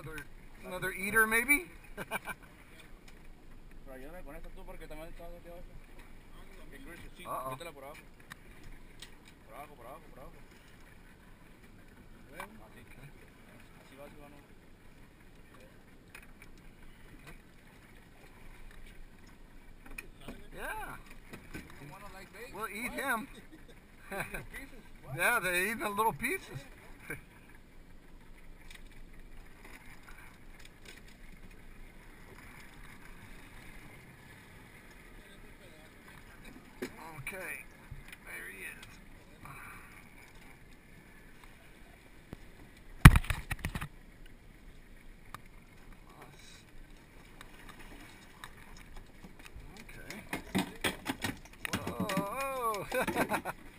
Another, another eater, maybe? Pero ayúdame con esta tú porque también está metido esto. Que cruce, sí, Uh-oh. Yeah, like we'll eat him. Little pieces? What? yeah, they eat the little pieces. Okay, there he is. Okay. Whoa.